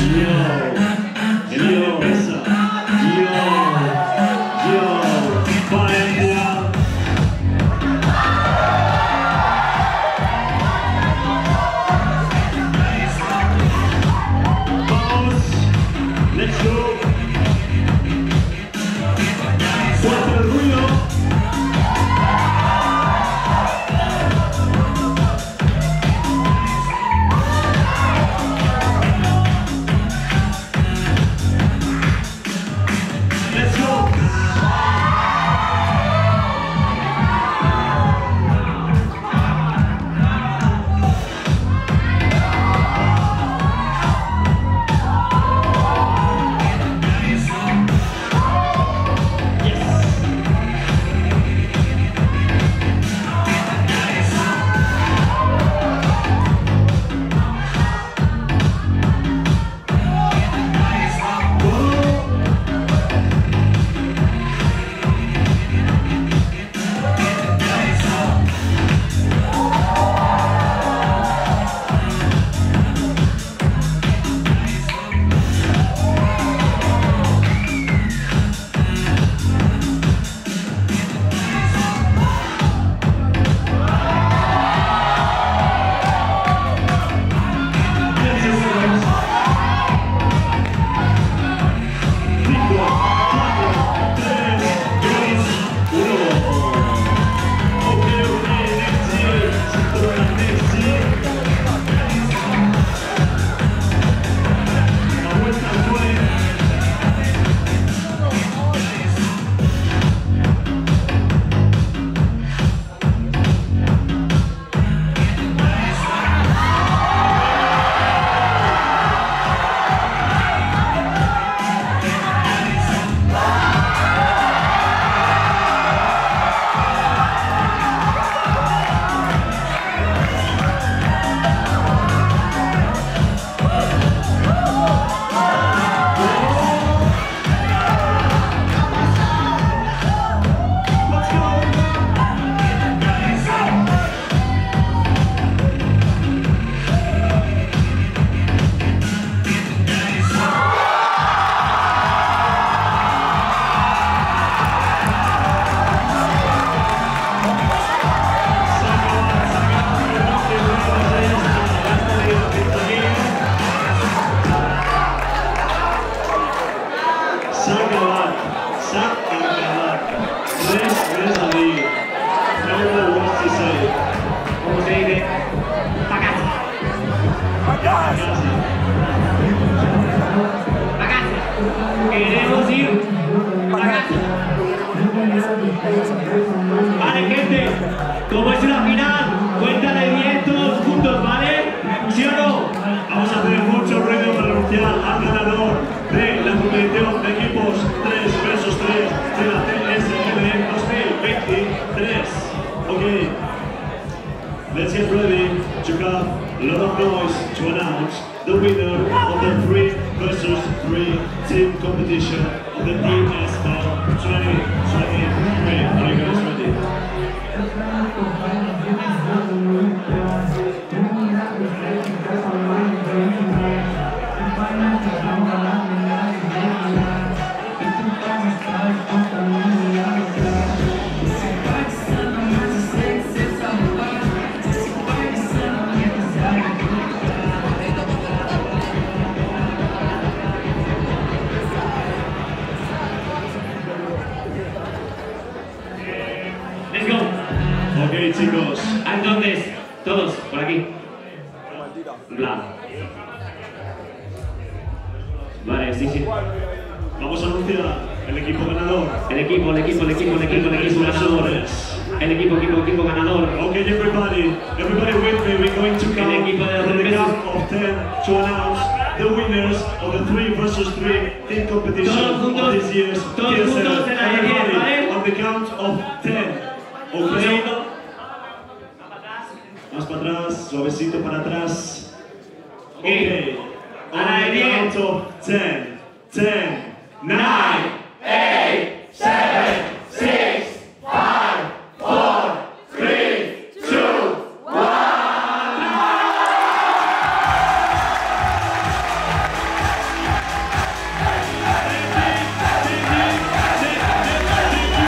Yeah. Sacabac, Sacabac, tres, amigos. ¿Cómo se dice? Queremos ir. Vale, gente, como es una final. A lot of noise to announce the winner of the 3 versus 3 team competition of the DSL 2023. Chicos, Entonces, todos, por aquí. Bla. Vale, sí, sí. vamos a anunciar el equipo ganador. El equipo, el equipo, el equipo, el equipo, el equipo ganador. El equipo, equipo, equipo ganador. Okay, everybody, everybody with me. We're going to count El equipo de the count of 10 to announce the winners of the 3 versus 3 team competition Todos juntos, of this year's todos juntos en la de 10, Everybody, ¿vale? on the count of 10. Un Okay? segundo. Más para suavecito para atrás. Ok. Okay. A la de On the 10.